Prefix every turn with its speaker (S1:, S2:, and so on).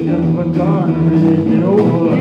S1: never gonna make it over.